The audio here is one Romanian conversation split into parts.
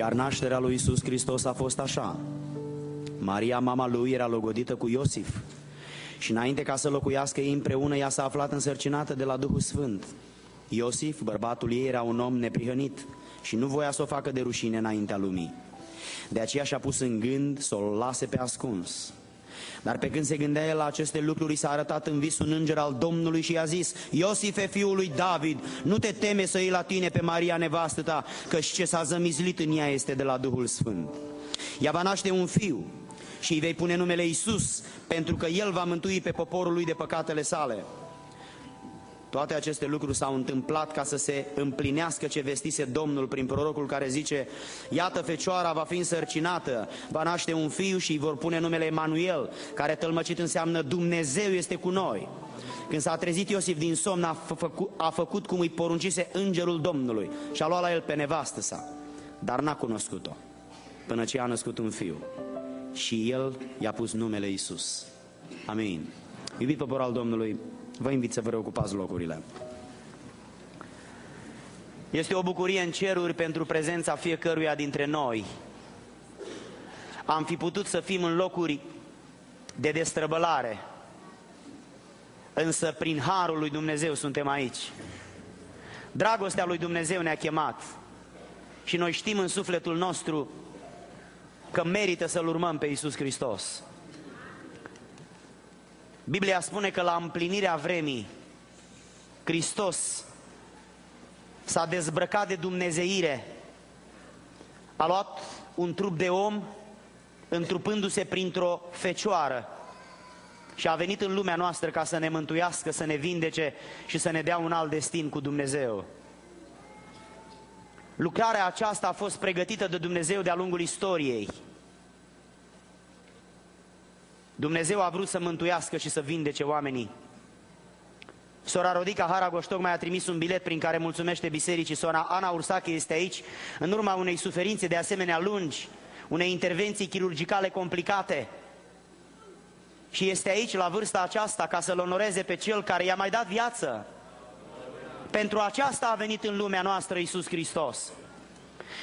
Iar nașterea lui Isus Hristos a fost așa. Maria, mama lui, era logodită cu Iosif. Și înainte ca să locuiască ei împreună, ea s-a aflat însărcinată de la Duhul Sfânt. Iosif, bărbatul ei, era un om neprihănit și nu voia să o facă de rușine înaintea lumii. De aceea și-a pus în gând să o lase pe ascuns. Dar pe când se gândea el la aceste lucruri, s-a arătat în vis un înger al Domnului și i-a zis, Iosife, fiul lui David, nu te teme să iei la tine pe Maria nevastă ta, căci ce s-a zămizlit în ea este de la Duhul Sfânt. Ea va naște un fiu și îi vei pune numele Isus, pentru că el va mântui pe poporul lui de păcatele sale. Toate aceste lucruri s-au întâmplat ca să se împlinească ce vestise Domnul prin prorocul care zice Iată fecioara va fi însărcinată, va naște un fiu și îi vor pune numele Emanuel, care tălmăcit înseamnă Dumnezeu este cu noi. Când s-a trezit Iosif din somn, a, făcut, a făcut cum îi poruncise îngerul Domnului și a luat la el pe nevastă sa, dar n-a cunoscut-o până ce a născut un fiu. Și el i-a pus numele Isus. Amin. Iubit popor al Domnului, Vă invit să vă reocupați locurile. Este o bucurie în ceruri pentru prezența fiecăruia dintre noi. Am fi putut să fim în locuri de destrăbălare, însă prin harul lui Dumnezeu suntem aici. Dragostea lui Dumnezeu ne-a chemat și noi știm în sufletul nostru că merită să-L urmăm pe Iisus Hristos. Biblia spune că la împlinirea vremii, Hristos s-a dezbrăcat de dumnezeire, a luat un trup de om, întrupându-se printr-o fecioară și a venit în lumea noastră ca să ne mântuiască, să ne vindece și să ne dea un alt destin cu Dumnezeu. Lucrarea aceasta a fost pregătită de Dumnezeu de-a lungul istoriei. Dumnezeu a vrut să mântuiască și să vindece oamenii. Sora Rodica Haragoș tocmai a trimis un bilet prin care mulțumește bisericii. Sora Ana Ursache este aici în urma unei suferințe de asemenea lungi, unei intervenții chirurgicale complicate. Și este aici la vârsta aceasta ca să-L onoreze pe Cel care i-a mai dat viață. Pentru aceasta a venit în lumea noastră Iisus Hristos.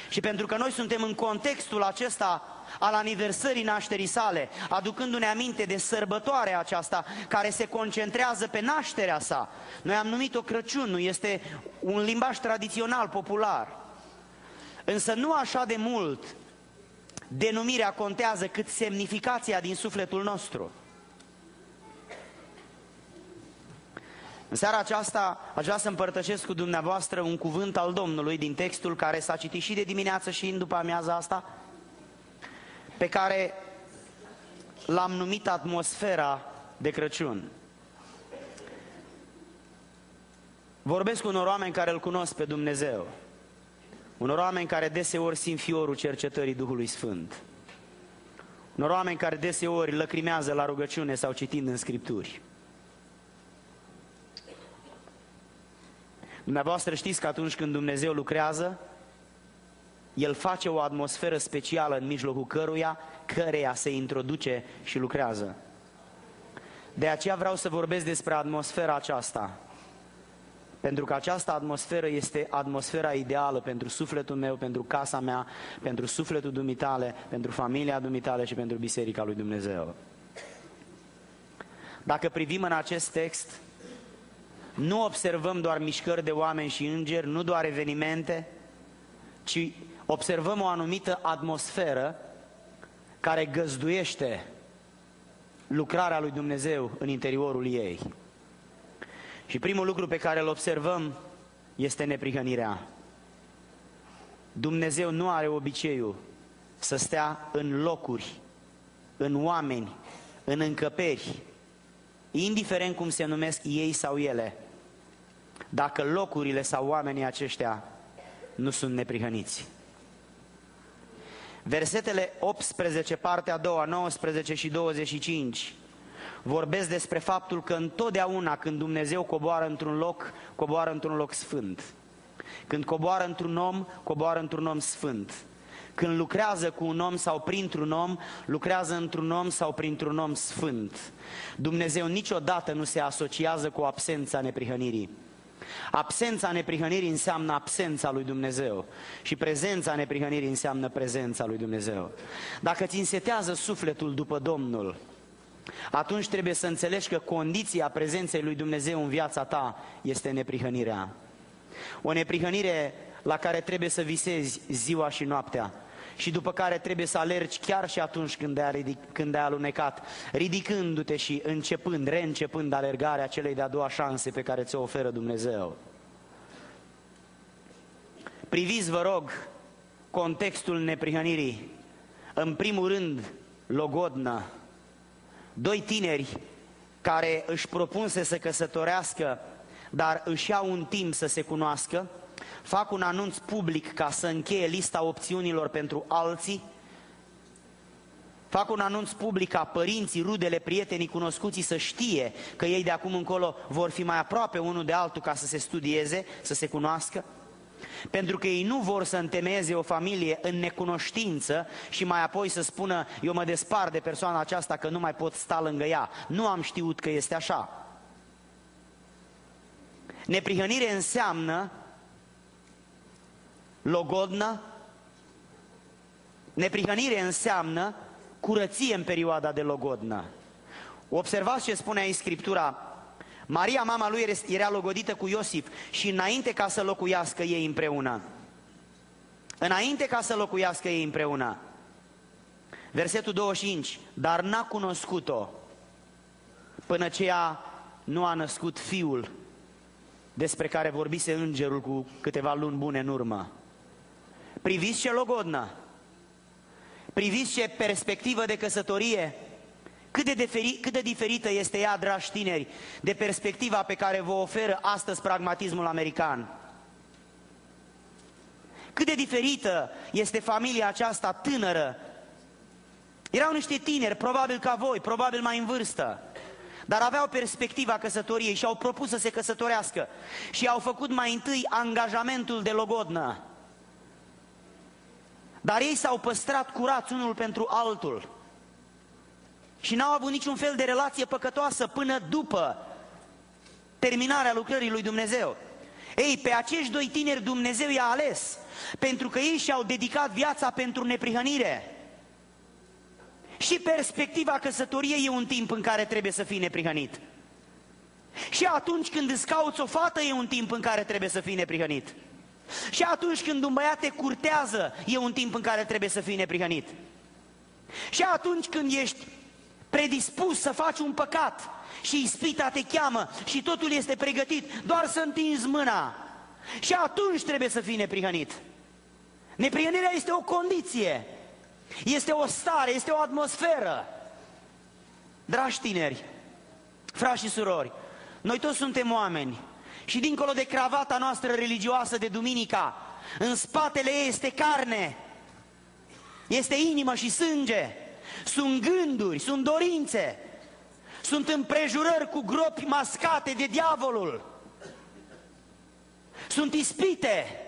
Și pentru că noi suntem în contextul acesta al aniversării nașterii sale, aducându-ne aminte de sărbătoarea aceasta care se concentrează pe nașterea sa. Noi am numit-o Crăciun, nu este un limbaj tradițional, popular. Însă nu așa de mult denumirea contează cât semnificația din sufletul nostru. În seara aceasta aș vrea să împărtășesc cu dumneavoastră un cuvânt al Domnului din textul care s-a citit și de dimineață și în după amiaza asta, pe care l-am numit atmosfera de Crăciun. Vorbesc cu unor oameni care îl cunosc pe Dumnezeu, unor oameni care deseori simt fiorul cercetării Duhului Sfânt, unor oameni care deseori lăcrimează la rugăciune sau citind în Scripturi. Dumneavoastră știți că atunci când Dumnezeu lucrează, El face o atmosferă specială în mijlocul căruia, căreia se introduce și lucrează. De aceea vreau să vorbesc despre atmosfera aceasta. Pentru că această atmosferă este atmosfera ideală pentru sufletul meu, pentru casa mea, pentru sufletul dumitale, pentru familia dumitale și pentru Biserica lui Dumnezeu. Dacă privim în acest text, nu observăm doar mișcări de oameni și îngeri, nu doar evenimente, ci observăm o anumită atmosferă care găzduiește lucrarea lui Dumnezeu în interiorul ei. Și primul lucru pe care îl observăm este neprihănirea. Dumnezeu nu are obiceiul să stea în locuri, în oameni, în încăperi, indiferent cum se numesc ei sau ele, dacă locurile sau oamenii aceștia nu sunt neprihăniți. Versetele 18, partea a doua, 19 și 25 vorbesc despre faptul că întotdeauna când Dumnezeu coboară într-un loc, coboară într-un loc sfânt. Când coboară într-un om, coboară într-un om sfânt. Când lucrează cu un om sau printr-un om, lucrează într-un om sau printr-un om sfânt. Dumnezeu niciodată nu se asociază cu absența neprihănirii. Absența neprihănirii înseamnă absența lui Dumnezeu și prezența neprihănirii înseamnă prezența lui Dumnezeu. Dacă ți însetează sufletul după Domnul, atunci trebuie să înțelegi că condiția prezenței lui Dumnezeu în viața ta este neprihănirea. O neprihănire la care trebuie să visezi ziua și noaptea și după care trebuie să alergi chiar și atunci când ai, ridic, când ai alunecat, ridicându-te și începând, reîncepând alergarea celei de-a doua șanse pe care ți-o oferă Dumnezeu. Priviți, vă rog, contextul neprihănirii. În primul rând, logodnă. Doi tineri care își propun să se căsătorească, dar își iau un timp să se cunoască, fac un anunț public ca să încheie lista opțiunilor pentru alții, fac un anunț public ca părinții, rudele, prietenii, cunoscuții să știe că ei de acum încolo vor fi mai aproape unul de altul ca să se studieze, să se cunoască, pentru că ei nu vor să întemeieze o familie în necunoștință și mai apoi să spună eu mă despar de persoana aceasta că nu mai pot sta lângă ea. Nu am știut că este așa. Neprihănire înseamnă logodnă. Neprihănire înseamnă curăție în perioada de logodnă. Observați ce spune aici Scriptura. Maria, mama lui, era logodită cu Iosif și înainte ca să locuiască ei împreună. Înainte ca să locuiască ei împreună. Versetul 25. Dar n-a cunoscut-o până ce ea nu a născut fiul despre care vorbise îngerul cu câteva luni bune în urmă. Priviți ce logodnă, priviți ce perspectivă de căsătorie, cât de, diferi, cât de diferită este ea, dragi tineri, de perspectiva pe care vă oferă astăzi pragmatismul american. Cât de diferită este familia aceasta tânără. Erau niște tineri, probabil ca voi, probabil mai în vârstă, dar aveau perspectiva căsătoriei și au propus să se căsătorească și au făcut mai întâi angajamentul de logodnă. Dar ei s-au păstrat curați unul pentru altul. Și n-au avut niciun fel de relație păcătoasă până după terminarea lucrării lui Dumnezeu. Ei, pe acești doi tineri Dumnezeu i-a ales, pentru că ei și-au dedicat viața pentru neprihănire. Și perspectiva căsătoriei e un timp în care trebuie să fii neprihănit. Și atunci când îți cauți o fată e un timp în care trebuie să fii neprihănit. Și atunci când un băiat te curtează, e un timp în care trebuie să fii neprihănit. Și atunci când ești predispus să faci un păcat și ispita te cheamă și totul este pregătit, doar să întinzi mâna. Și atunci trebuie să fii neprihănit. Neprihănirea este o condiție, este o stare, este o atmosferă. Dragi tineri, frați și surori, noi toți suntem oameni și dincolo de cravata noastră religioasă de duminica, în spatele ei este carne, este inimă și sânge, sunt gânduri, sunt dorințe, sunt împrejurări cu gropi mascate de diavolul, sunt ispite,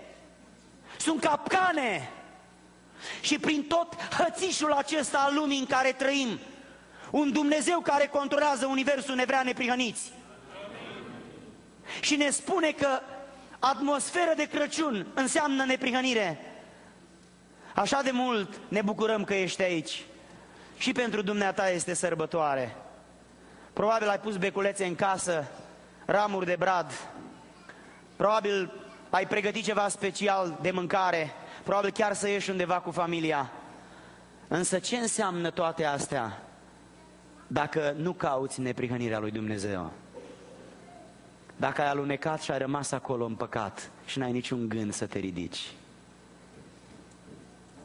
sunt capcane. Și prin tot hățișul acesta al lumii în care trăim, un Dumnezeu care controlează universul ne vrea neprihăniți și ne spune că atmosferă de Crăciun înseamnă neprihănire. Așa de mult ne bucurăm că ești aici. Și pentru dumneata este sărbătoare. Probabil ai pus beculețe în casă, ramuri de brad. Probabil ai pregătit ceva special de mâncare. Probabil chiar să ieși undeva cu familia. Însă ce înseamnă toate astea dacă nu cauți neprihănirea lui Dumnezeu? Dacă ai alunecat și ai rămas acolo în păcat și n-ai niciun gând să te ridici.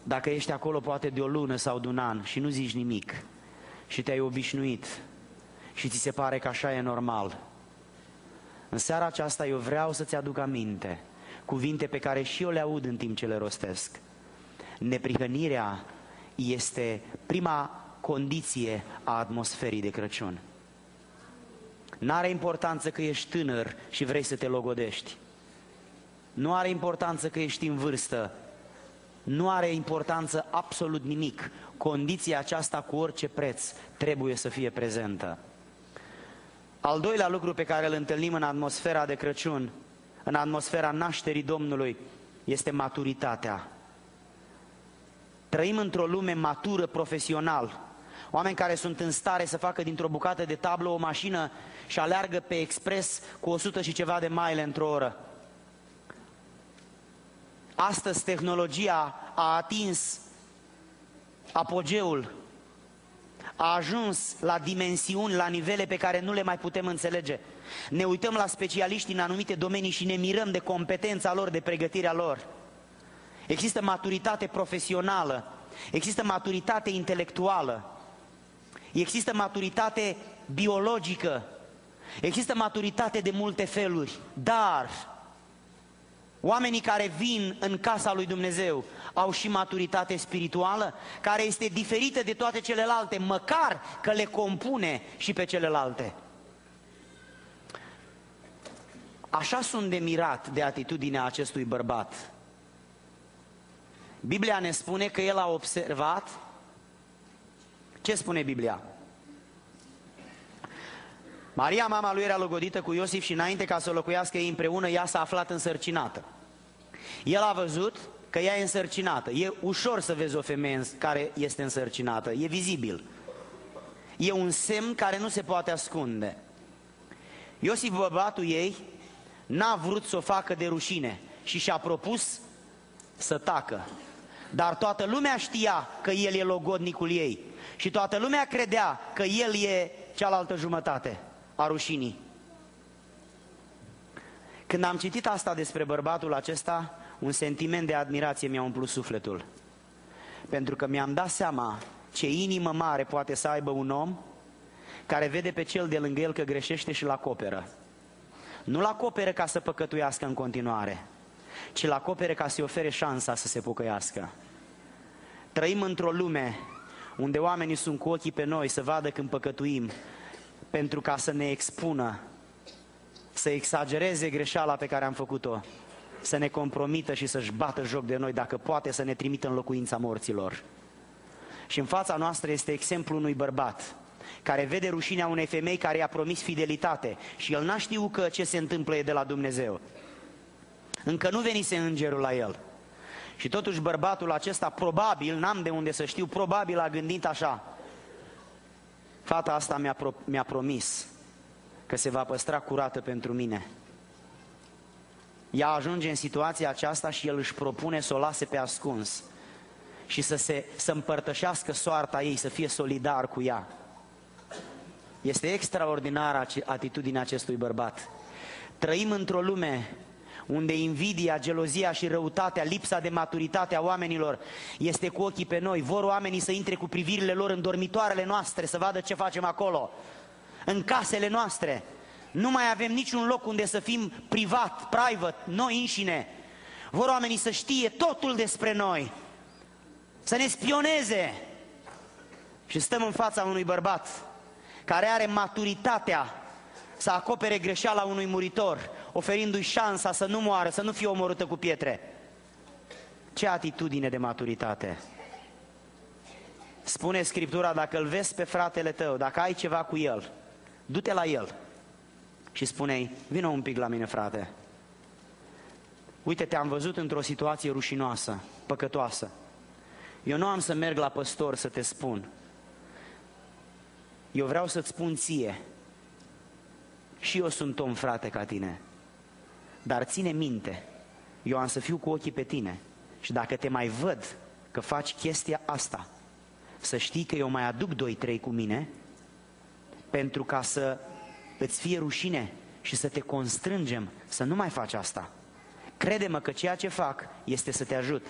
Dacă ești acolo poate de o lună sau de un an și nu zici nimic și te-ai obișnuit și ți se pare că așa e normal. În seara aceasta eu vreau să-ți aduc aminte cuvinte pe care și eu le aud în timp ce le rostesc. Neprihănirea este prima condiție a atmosferii de Crăciun. N-are importanță că ești tânăr și vrei să te logodești. Nu are importanță că ești în vârstă. Nu are importanță absolut nimic. Condiția aceasta cu orice preț trebuie să fie prezentă. Al doilea lucru pe care îl întâlnim în atmosfera de Crăciun în atmosfera nașterii Domnului este maturitatea. Trăim într-o lume matură profesional. Oameni care sunt în stare să facă dintr-o bucată de tablă o mașină și aleargă pe expres cu 100 și ceva de mile într-o oră. Astăzi tehnologia a atins apogeul, a ajuns la dimensiuni, la nivele pe care nu le mai putem înțelege. Ne uităm la specialiști în anumite domenii și ne mirăm de competența lor, de pregătirea lor. Există maturitate profesională, există maturitate intelectuală, există maturitate biologică, există maturitate de multe feluri, dar Oamenii care vin în casa lui Dumnezeu au și maturitate spirituală, care este diferită de toate celelalte, măcar că le compune și pe celelalte. Așa sunt de mirat de atitudinea acestui bărbat. Biblia ne spune că el a observat. Ce spune Biblia? Maria, mama lui, era logodită cu Iosif și înainte ca să locuiască ei împreună, ea s-a aflat însărcinată. El a văzut că ea e însărcinată. E ușor să vezi o femeie care este însărcinată, e vizibil. E un semn care nu se poate ascunde. Iosif, bărbatul ei, n-a vrut să o facă de rușine și și-a propus să tacă. Dar toată lumea știa că el e logodnicul ei și toată lumea credea că el e cealaltă jumătate a rușinii. Când am citit asta despre bărbatul acesta, un sentiment de admirație mi-a umplut sufletul. Pentru că mi-am dat seama ce inimă mare poate să aibă un om care vede pe cel de lângă el că greșește și-l acoperă. Nu-l acoperă ca să păcătuiască în continuare, ci l acopere ca să-i ofere șansa să se pocăiască. Trăim într-o lume unde oamenii sunt cu ochii pe noi să vadă când păcătuim, pentru ca să ne expună, să exagereze greșeala pe care am făcut-o, să ne compromită și să-și bată joc de noi, dacă poate să ne trimită în locuința morților. Și în fața noastră este exemplul unui bărbat care vede rușinea unei femei care i-a promis fidelitate și el n-a știut că ce se întâmplă e de la Dumnezeu. Încă nu venise îngerul la el. Și totuși bărbatul acesta probabil, n-am de unde să știu, probabil a gândit așa. Fata asta mi-a, pro- mi-a promis că se va păstra curată pentru mine. Ea ajunge în situația aceasta și el își propune să o lase pe ascuns și să, se, să împărtășească soarta ei, să fie solidar cu ea. Este extraordinară atitudinea acestui bărbat. Trăim într-o lume unde invidia, gelozia și răutatea, lipsa de maturitate a oamenilor este cu ochii pe noi. Vor oamenii să intre cu privirile lor în dormitoarele noastre, să vadă ce facem acolo, în casele noastre. Nu mai avem niciun loc unde să fim privat, private, noi înșine. Vor oamenii să știe totul despre noi, să ne spioneze. Și stăm în fața unui bărbat care are maturitatea să acopere greșeala unui muritor, oferindu-i șansa să nu moară, să nu fie omorâtă cu pietre. Ce atitudine de maturitate! Spune Scriptura, dacă îl vezi pe fratele tău, dacă ai ceva cu el, du-te la el și spune-i, vină un pic la mine, frate. Uite, te-am văzut într-o situație rușinoasă, păcătoasă. Eu nu am să merg la păstor să te spun. Eu vreau să-ți spun ție. Și eu sunt om frate ca tine. Dar ține minte, eu am să fiu cu ochii pe tine. Și dacă te mai văd că faci chestia asta, să știi că eu mai aduc doi, trei cu mine, pentru ca să îți fie rușine și să te constrângem să nu mai faci asta. Crede-mă că ceea ce fac este să te ajut.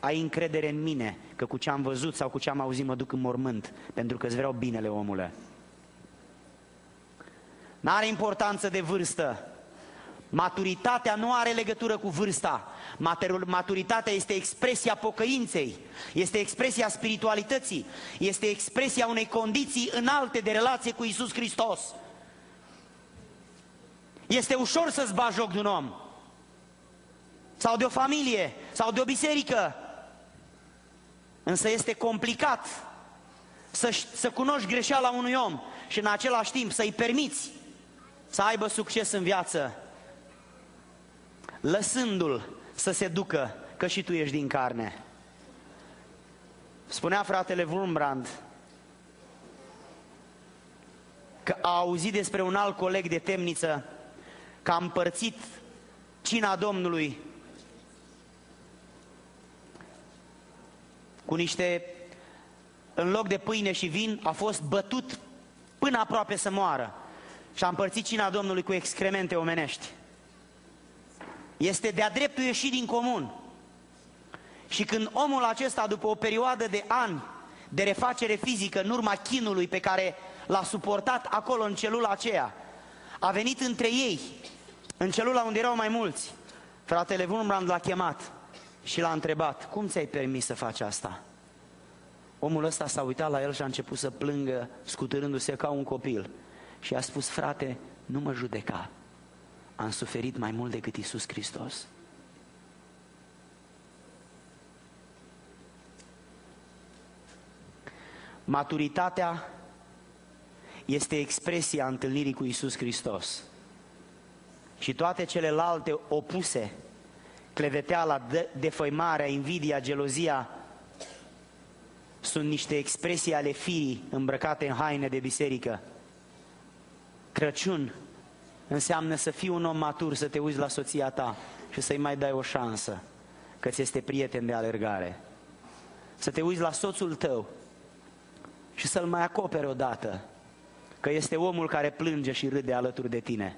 Ai încredere în mine că cu ce am văzut sau cu ce am auzit mă duc în mormânt, pentru că îți vreau binele, omule. N-are importanță de vârstă. Maturitatea nu are legătură cu vârsta. Maturitatea este expresia pocăinței, este expresia spiritualității, este expresia unei condiții înalte de relație cu Isus Hristos. Este ușor să-ți bagi joc de un om, sau de o familie, sau de o biserică, însă este complicat să, să cunoști greșeala unui om și în același timp să-i permiți să aibă succes în viață. Lăsându-l să se ducă, că și tu ești din carne. Spunea fratele Wurmbrand că a auzit despre un alt coleg de temniță că a împărțit cina Domnului cu niște, în loc de pâine și vin, a fost bătut până aproape să moară și a împărțit cina Domnului cu excremente omenești. Este de-a dreptul ieșit din comun. Și când omul acesta, după o perioadă de ani de refacere fizică, în urma chinului pe care l-a suportat acolo în celula aceea, a venit între ei, în celula unde erau mai mulți, fratele Wurmbrand l-a chemat și l-a întrebat, cum ți-ai permis să faci asta? Omul ăsta s-a uitat la el și a început să plângă, scutărându-se ca un copil. Și a spus, frate, nu mă judeca, am suferit mai mult decât Isus Hristos. Maturitatea este expresia întâlnirii cu Isus Hristos. Și toate celelalte opuse, cleveteala, defăimarea, invidia, gelozia, sunt niște expresii ale firii îmbrăcate în haine de biserică. Crăciun înseamnă să fii un om matur, să te uiți la soția ta și să-i mai dai o șansă, că ți este prieten de alergare. Să te uiți la soțul tău și să-l mai acopere odată, că este omul care plânge și râde alături de tine.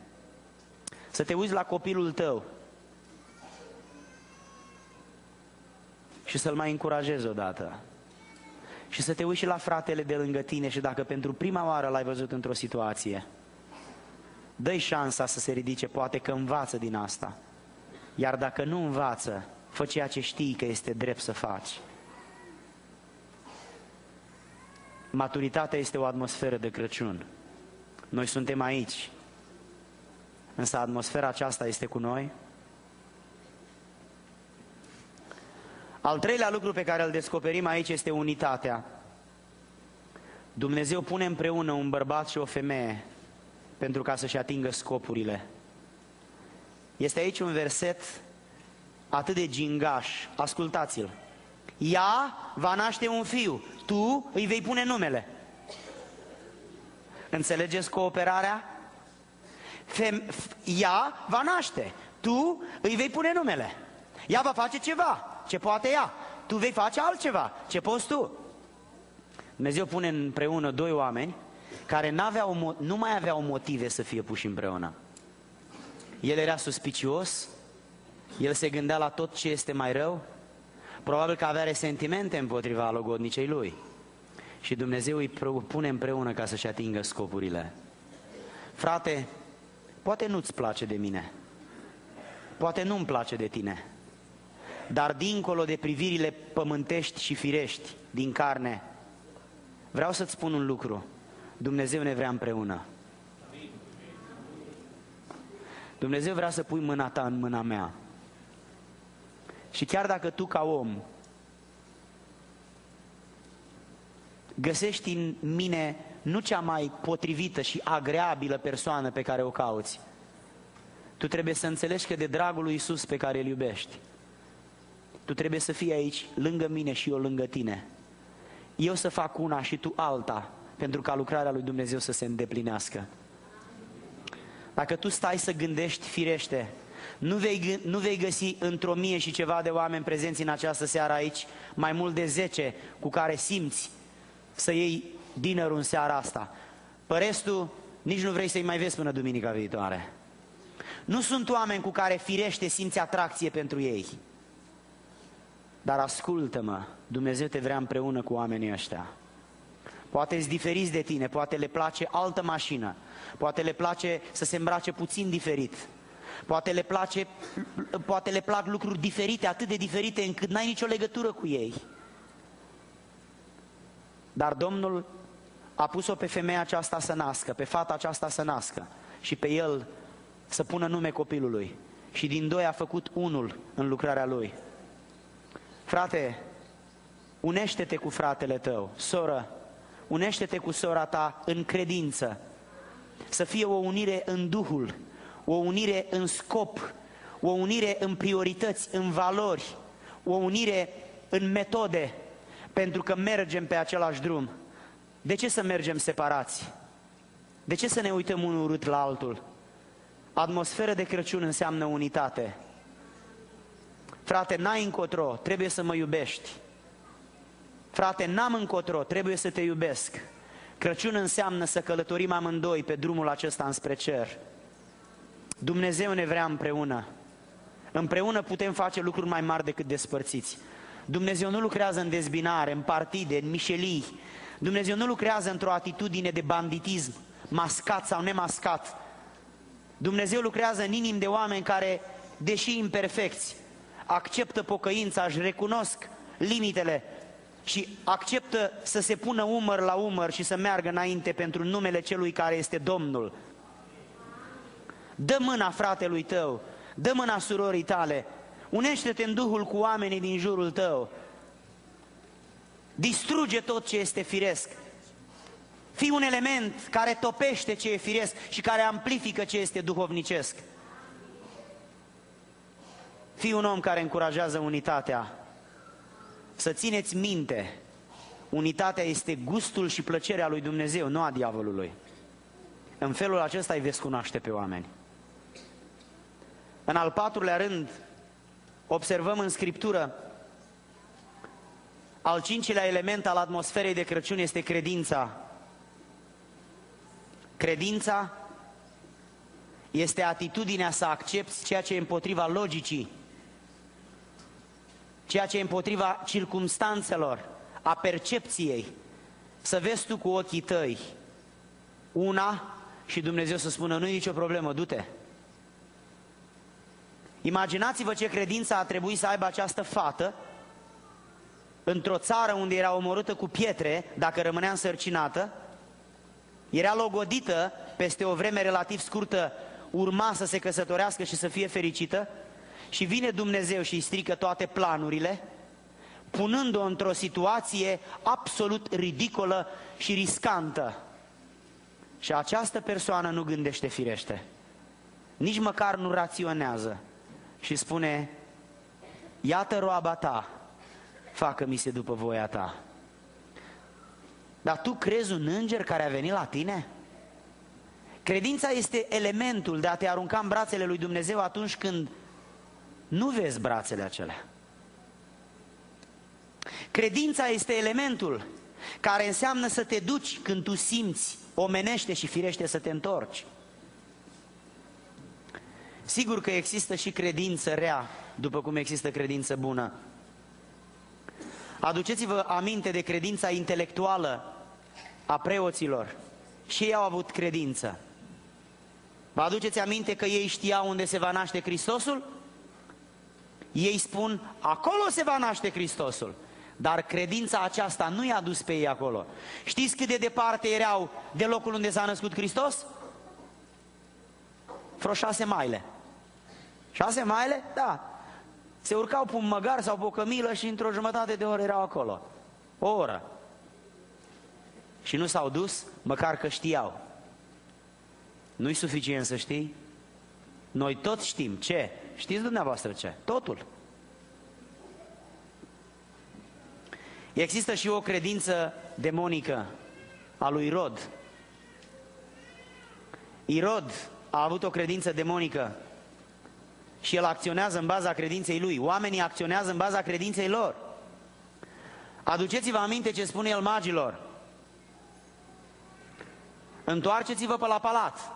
Să te uiți la copilul tău și să-l mai încurajezi odată. Și să te uiți și la fratele de lângă tine și dacă pentru prima oară l-ai văzut într-o situație, dă șansa să se ridice, poate că învață din asta. Iar dacă nu învață, fă ceea ce știi că este drept să faci. Maturitatea este o atmosferă de Crăciun. Noi suntem aici, însă atmosfera aceasta este cu noi. Al treilea lucru pe care îl descoperim aici este unitatea. Dumnezeu pune împreună un bărbat și o femeie pentru ca să-și atingă scopurile. Este aici un verset atât de gingaș. Ascultați-l. Ea va naște un fiu, tu îi vei pune numele. Înțelegeți cooperarea? Fem, ea va naște, tu îi vei pune numele. Ea va face ceva, ce poate ea. Tu vei face altceva, ce poți tu. Dumnezeu pune împreună doi oameni care n-aveau, nu mai aveau motive să fie puși împreună. El era suspicios, el se gândea la tot ce este mai rău, probabil că avea resentimente împotriva logodnicei lui. Și Dumnezeu îi pune împreună ca să-și atingă scopurile. Frate, poate nu-ți place de mine, poate nu-mi place de tine, dar dincolo de privirile pământești și firești din carne, vreau să-ți spun un lucru. Dumnezeu ne vrea împreună. Dumnezeu vrea să pui mâna ta în mâna mea. Și chiar dacă tu ca om găsești în mine nu cea mai potrivită și agreabilă persoană pe care o cauți, tu trebuie să înțelegi că de dragul lui Isus pe care îl iubești, tu trebuie să fii aici lângă mine și eu lângă tine. Eu să fac una și tu alta, pentru ca lucrarea lui Dumnezeu să se îndeplinească. Dacă tu stai să gândești firește, nu vei, nu vei găsi într-o mie și ceva de oameni prezenți în această seară aici, mai mult de zece cu care simți să iei dinărul în seara asta. Pe restul, nici nu vrei să-i mai vezi până duminica viitoare. Nu sunt oameni cu care firește simți atracție pentru ei. Dar ascultă-mă, Dumnezeu te vrea împreună cu oamenii ăștia. Poate îți diferiți de tine, poate le place altă mașină, poate le place să se îmbrace puțin diferit, poate le, place, poate le plac lucruri diferite, atât de diferite încât n-ai nicio legătură cu ei. Dar Domnul a pus-o pe femeia aceasta să nască, pe fata aceasta să nască și pe el să pună nume copilului. Și din doi a făcut unul în lucrarea lui. Frate, unește-te cu fratele tău, soră, unește-te cu sora ta în credință, să fie o unire în Duhul, o unire în scop, o unire în priorități, în valori, o unire în metode, pentru că mergem pe același drum. De ce să mergem separați? De ce să ne uităm unul urât la altul? Atmosferă de Crăciun înseamnă unitate. Frate, n-ai încotro, trebuie să mă iubești. Frate, n-am încotro, trebuie să te iubesc. Crăciun înseamnă să călătorim amândoi pe drumul acesta înspre cer. Dumnezeu ne vrea împreună. Împreună putem face lucruri mai mari decât despărțiți. Dumnezeu nu lucrează în dezbinare, în partide, în mișelii. Dumnezeu nu lucrează într-o atitudine de banditism, mascat sau nemascat. Dumnezeu lucrează în inimi de oameni care, deși imperfecți, acceptă pocăința, își recunosc limitele și acceptă să se pună umăr la umăr și să meargă înainte pentru numele Celui care este Domnul. Dă mâna fratelui tău, dă mâna surorii tale, unește-te în Duhul cu oamenii din jurul tău, distruge tot ce este firesc, fii un element care topește ce e firesc și care amplifică ce este duhovnicesc. Fii un om care încurajează unitatea. Să țineți minte, unitatea este gustul și plăcerea lui Dumnezeu, nu a diavolului. În felul acesta îi veți cunoaște pe oameni. În al patrulea rând, observăm în Scriptură, al cincilea element al atmosferei de Crăciun este credința. Credința este atitudinea să accepti ceea ce e împotriva logicii, ceea ce e împotriva circumstanțelor, a percepției. Să vezi tu cu ochii tăi una și Dumnezeu să spună, nu e nicio problemă, du-te. Imaginați-vă ce credință a trebuit să aibă această fată într-o țară unde era omorâtă cu pietre dacă rămânea însărcinată, era logodită, peste o vreme relativ scurtă urma să se căsătorească și să fie fericită și vine Dumnezeu și îi strică toate planurile, punând-o într-o situație absolut ridicolă și riscantă. Și această persoană nu gândește firește, nici măcar nu raționează și spune, iată roaba ta, facă-mi se după voia ta. Dar tu crezi un înger care a venit la tine? Credința este elementul de a te arunca în brațele lui Dumnezeu atunci când nu vezi brațele acelea. Credința este elementul care înseamnă să te duci când tu simți omenește și firește să te întorci. Sigur că există și credință rea, după cum există credință bună. Aduceți-vă aminte de credința intelectuală a preoților. Și ei au avut credință. Vă aduceți aminte că ei știau unde se va naște Hristosul? Ei spun, acolo se va naște Hristosul. Dar credința aceasta nu i-a dus pe ei acolo. Știți cât de departe erau de locul unde s-a născut Hristos? Vreo șase maile. Șase maile? Da. Se urcau pe un măgar sau pe o cămilă și într-o jumătate de oră erau acolo. O oră și nu s-au dus, măcar că știau. Nu-i suficient să știi? Noi toți știm ce? Știți dumneavoastră ce? Totul. Există și o credință demonică a lui Irod. Irod a avut o credință demonică și el acționează în baza credinței lui. Oamenii acționează în baza credinței lor. Aduceți-vă aminte ce spune el magilor. Întoarceți-vă pe la palat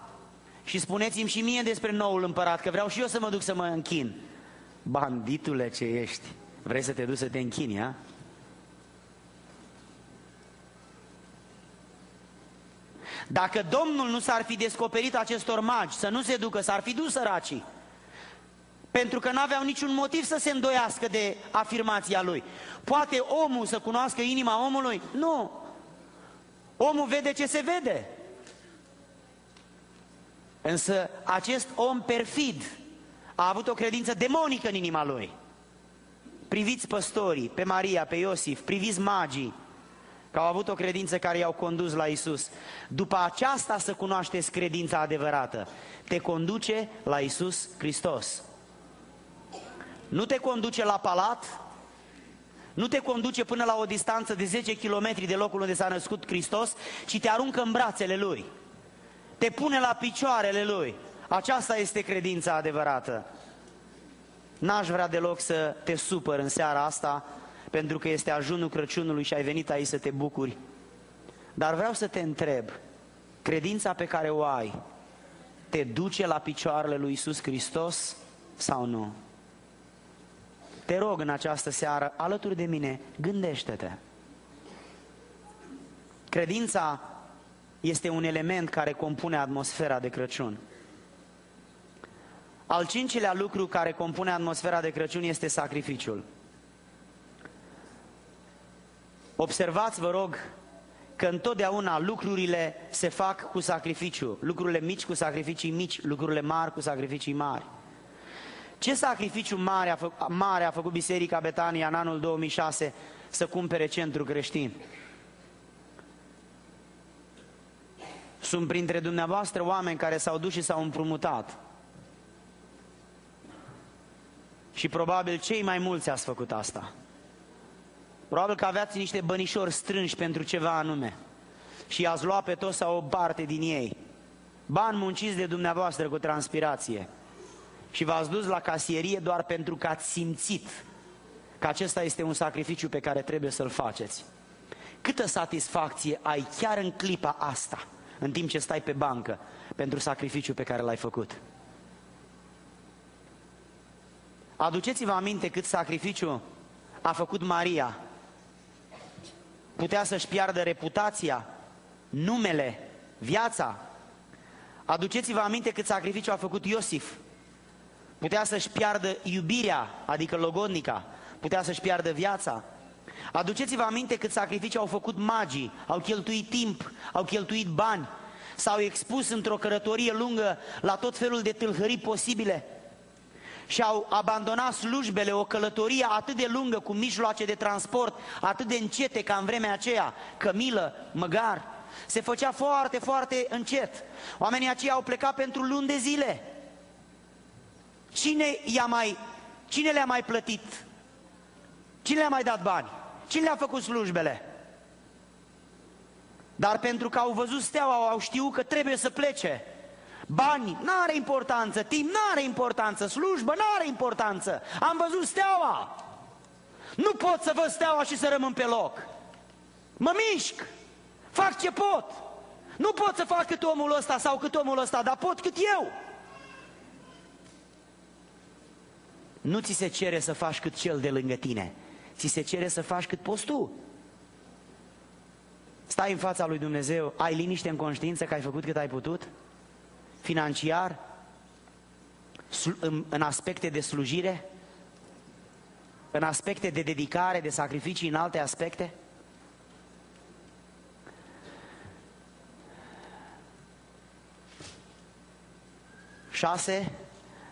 și spuneți-mi și mie despre noul împărat, că vreau și eu să mă duc să mă închin. Banditule ce ești, vrei să te duci să te închini, a? Dacă Domnul nu s-ar fi descoperit acestor magi, să nu se ducă, s-ar fi dus săracii. Pentru că nu aveau niciun motiv să se îndoiască de afirmația lui. Poate omul să cunoască inima omului? Nu. Omul vede ce se vede. Însă acest om perfid a avut o credință demonică în inima lui. Priviți păstorii, pe Maria, pe Iosif, priviți magii, că au avut o credință care i-au condus la Isus. După aceasta să cunoașteți credința adevărată. Te conduce la Isus Hristos. nu te conduce la palat, nu te conduce până la o distanță de 10 km de locul unde s-a născut Hristos, ci te aruncă în brațele Lui. Te pune la picioarele Lui. Aceasta este credința adevărată. N-aș vrea deloc să te supăr în seara asta, pentru că este ajunul Crăciunului și ai venit aici să te bucuri. Dar vreau să te întreb, credința pe care o ai, te duce la picioarele lui Isus Hristos sau nu? Te rog în această seară, alături de mine, gândește-te. Credința este un element care compune atmosfera de Crăciun. Al cincilea lucru care compune atmosfera de Crăciun este sacrificiul. Observați, vă rog, că întotdeauna lucrurile se fac cu sacrificiu. Lucrurile mici cu sacrificii mici, lucrurile mari cu sacrificii mari. Ce sacrificiu mare a, fă, mare a făcut Biserica Betania în anul 2006 să cumpere centru creștin? Sunt printre dumneavoastră oameni care s-au dus și s-au împrumutat. Și probabil cei mai mulți ați făcut asta. Probabil că aveați niște bănișori strânși pentru ceva anume. Și ați luat pe toți sau o parte din ei. Bani munciți de dumneavoastră cu transpirație. Și v-ați dus la casierie doar pentru că ați simțit că acesta este un sacrificiu pe care trebuie să-l faceți. Câtă satisfacție ai chiar în clipa asta, în timp ce stai pe bancă, pentru sacrificiul pe care l-ai făcut. Aduceți-vă aminte cât sacrificiu a făcut Maria. Putea să-și piardă reputația, numele, viața. Aduceți-vă aminte cât sacrificiu a făcut Iosif. Putea să-și piardă iubirea, adică logodnica. Putea să-și piardă viața. Aduceți-vă aminte cât sacrificiu au făcut magii, au cheltuit timp, au cheltuit bani, s-au expus într-o cărătorie lungă la tot felul de tâlhării posibile și au abandonat slujbele, o călătorie atât de lungă cu mijloace de transport, atât de încete ca în vremea aceea, cămilă, măgar, se făcea foarte, foarte încet. Oamenii aceia au plecat pentru luni de zile. Cine, i-a mai, cine le-a mai plătit? Cine le-a mai dat bani? Cine le-a făcut slujbele? Dar pentru că au văzut steaua, au știut că trebuie să plece. Bani, nu are importanță, timp nu are importanță, slujbă nu are importanță. Am văzut steaua. Nu pot să văd steaua și să rămân pe loc. Mă mișc, fac ce pot. Nu pot să fac cât omul ăsta sau cât omul ăsta, dar pot cât eu. Nu ți se cere să faci cât cel de lângă tine, ți se cere să faci cât poți tu. Stai în fața lui Dumnezeu, ai liniște în conștiință că ai făcut cât ai putut? financiar, în aspecte de slujire, în aspecte de dedicare, de sacrificii, în alte aspecte? Șase,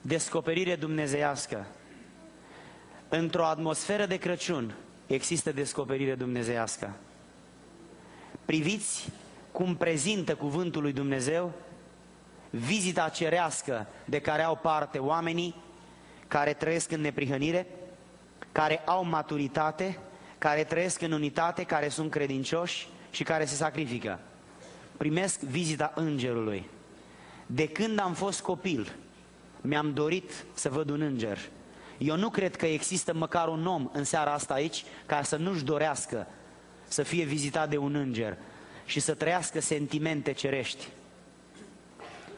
descoperire dumnezeiască. Într-o atmosferă de Crăciun există descoperire dumnezeiască. Priviți cum prezintă cuvântul lui Dumnezeu vizita cerească de care au parte oamenii care trăiesc în neprihănire, care au maturitate, care trăiesc în unitate, care sunt credincioși și care se sacrifică. Primesc vizita îngerului. De când am fost copil, mi-am dorit să văd un înger. Eu nu cred că există măcar un om în seara asta aici ca să nu-și dorească să fie vizitat de un înger și să trăiască sentimente cerești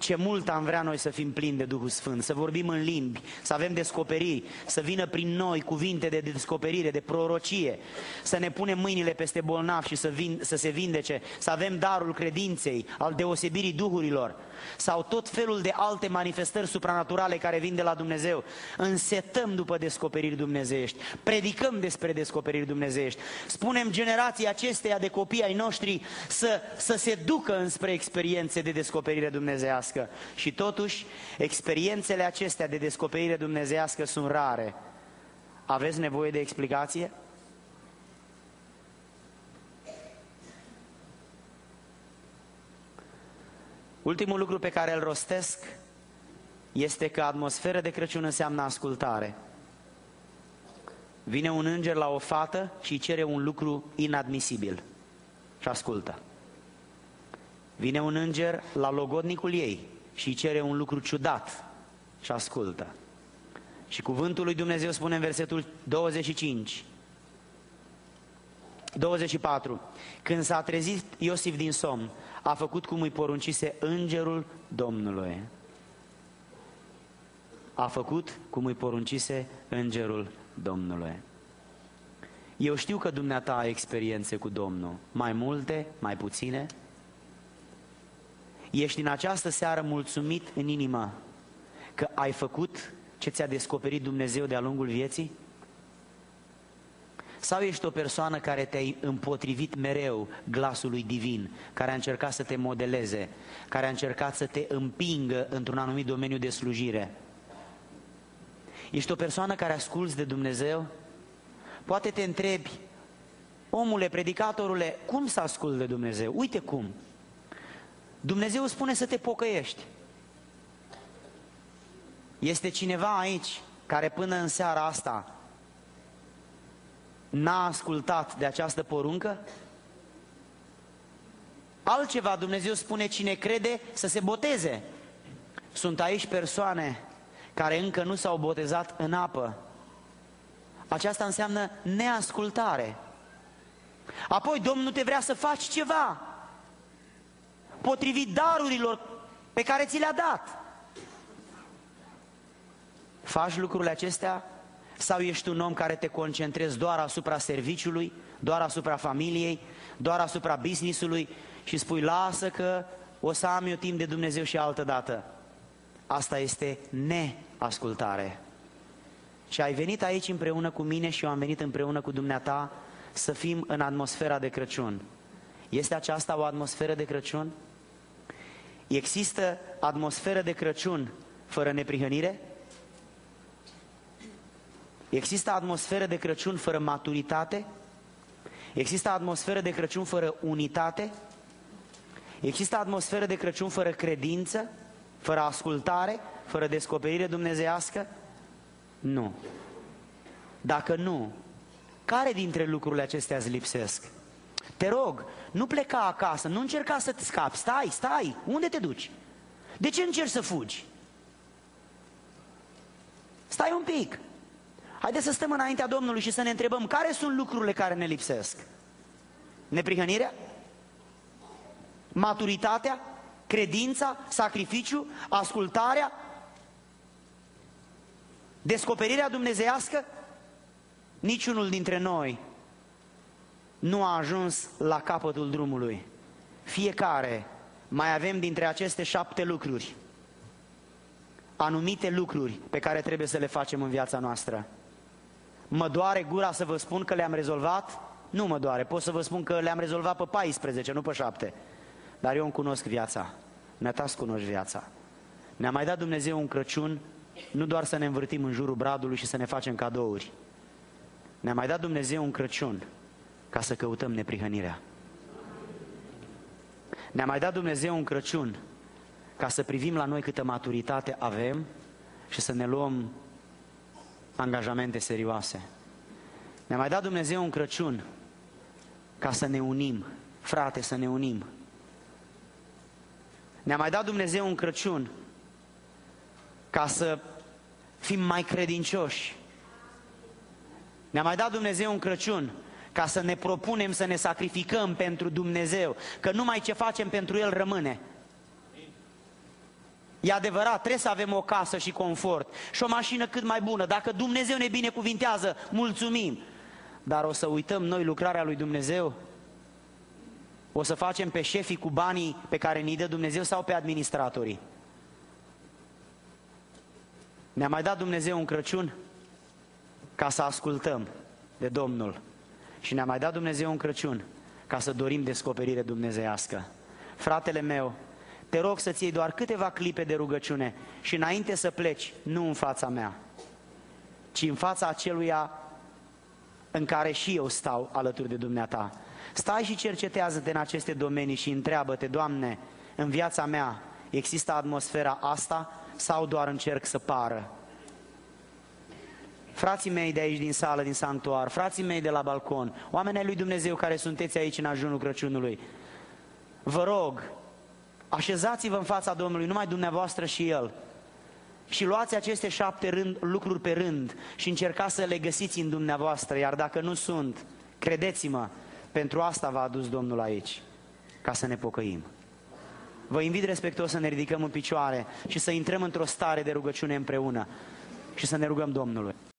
ce mult am vrea noi să fim plini de Duhul Sfânt, să vorbim în limbi, să avem descoperiri, să vină prin noi cuvinte de descoperire, de prorocie, să ne punem mâinile peste bolnavi și să, vin, să se vindece, să avem darul credinței, al deosebirii Duhurilor, sau tot felul de alte manifestări supranaturale care vin de la Dumnezeu. Însetăm după descoperiri dumnezeiești, predicăm despre descoperiri dumnezeiești, spunem generații acesteia de copii ai noștri să, să se ducă înspre experiențe de descoperire dumnezească. Și totuși, experiențele acestea de descoperire dumnezească sunt rare. Aveți nevoie de explicație? Ultimul lucru pe care îl rostesc este că atmosferă de Crăciun înseamnă ascultare. Vine un înger la o fată și îi cere un lucru inadmisibil și ascultă. Vine un înger la logodnicul ei și îi cere un lucru ciudat și ascultă. Și cuvântul lui Dumnezeu spune în versetul 25, 24, când s-a trezit Iosif din somn, a făcut cum îi poruncise îngerul Domnului. A făcut cum îi poruncise îngerul Domnului. Eu știu că dumneata ai experiențe cu Domnul, mai multe, mai puține. Ești în această seară mulțumit în inimă că ai făcut ce ți-a descoperit Dumnezeu de-a lungul vieții? Sau ești o persoană care te-ai împotrivit mereu glasului divin, care a încercat să te modeleze, care a încercat să te împingă într-un anumit domeniu de slujire? Ești o persoană care asculți de Dumnezeu? Poate te întrebi, omule, predicatorule, cum să ascult de Dumnezeu? Uite cum. Dumnezeu spune să te pocăiești. Este cineva aici care până în seara asta n-a ascultat de această poruncă? Altceva Dumnezeu spune cine crede să se boteze. Sunt aici persoane care încă nu s-au botezat în apă. Aceasta înseamnă neascultare. Apoi Domnul te vrea să faci ceva potrivit darurilor pe care ți le-a dat. Faci lucrurile acestea sau ești un om care te concentrezi doar asupra serviciului, doar asupra familiei, doar asupra businessului și spui lasă că o să am eu timp de Dumnezeu și altă dată. Asta este neascultare. Și ai venit aici împreună cu mine și eu am venit împreună cu dumneata să fim în atmosfera de Crăciun. Este aceasta o atmosferă de Crăciun? Există atmosferă de Crăciun fără neprihănire? Există atmosferă de Crăciun fără maturitate? Există atmosferă de Crăciun fără unitate? Există atmosferă de Crăciun fără credință, fără ascultare, fără descoperire dumnezească? Nu. Dacă nu, care dintre lucrurile acestea îți lipsesc? Te rog, nu pleca acasă, nu încerca să-ți scapi, stai, stai, unde te duci? De ce încerci să fugi? Stai un pic. Haideți să stăm înaintea Domnului și să ne întrebăm care sunt lucrurile care ne lipsesc. Neprihănirea? Maturitatea? Credința? Sacrificiu? Ascultarea? Descoperirea dumnezeiască? Niciunul dintre noi nu a ajuns la capătul drumului. Fiecare mai avem dintre aceste șapte lucruri anumite lucruri pe care trebuie să le facem în viața noastră. Mă doare gura să vă spun că le-am rezolvat? Nu mă doare, pot să vă spun că le-am rezolvat pe 14, nu pe 7. Dar eu îmi cunosc viața, mi-a tas cunoști viața. Ne-a mai dat Dumnezeu un Crăciun, nu doar să ne învârtim în jurul bradului și să ne facem cadouri. Ne-a mai dat Dumnezeu un Crăciun ca să căutăm neprihănirea. Ne-a mai dat Dumnezeu un Crăciun ca să privim la noi câtă maturitate avem și să ne luăm angajamente serioase. Ne-a mai dat Dumnezeu un Crăciun ca să ne unim, frate, să ne unim. Ne-a mai dat Dumnezeu un Crăciun ca să fim mai credincioși. Ne-a mai dat Dumnezeu un Crăciun ca să ne propunem să ne sacrificăm pentru Dumnezeu, că numai ce facem pentru El rămâne. E adevărat, trebuie să avem o casă și confort și o mașină cât mai bună. Dacă Dumnezeu ne binecuvintează, mulțumim. Dar o să uităm noi lucrarea lui Dumnezeu? O să facem pe șefii cu banii pe care ni dă Dumnezeu sau pe administratorii? Ne-a mai dat Dumnezeu un Crăciun ca să ascultăm de Domnul. Și ne-a mai dat Dumnezeu un Crăciun ca să dorim descoperire dumnezeiască. Fratele meu, te rog să-ți iei doar câteva clipe de rugăciune și înainte să pleci, nu în fața mea, ci în fața aceluia în care și eu stau alături de dumneata. Stai și cercetează-te în aceste domenii și întreabă-te, Doamne, în viața mea există atmosfera asta sau doar încerc să pară? Frații mei de aici din sală, din sanctuar, frații mei de la balcon, oamenii lui Dumnezeu care sunteți aici în ajunul Crăciunului, vă rog, așezați-vă în fața Domnului, numai dumneavoastră și El, și luați aceste șapte rând, lucruri pe rând și încercați să le găsiți în dumneavoastră, iar dacă nu sunt, credeți-mă, pentru asta v-a adus Domnul aici, ca să ne pocăim. Vă invit respectuos să ne ridicăm în picioare și să intrăm într-o stare de rugăciune împreună și să ne rugăm Domnului.